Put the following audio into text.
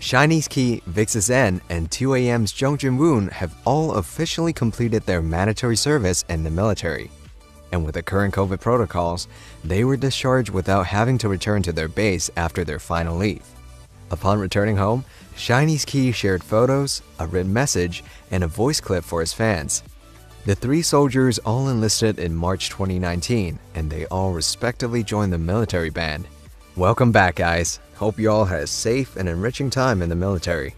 SHINee's Key, VIXX's N, and 2AM's Jeong Jin Woon have all officially completed their mandatory service in the military. And with the current COVID protocols, they were discharged without having to return to their base after their final leave. Upon returning home, SHINee's Key shared photos, a written message, and a voice clip for his fans. The three soldiers all enlisted in March 2019, and they all respectively joined the military band. Welcome back, guys. Hope you all had a safe and enriching time in the military.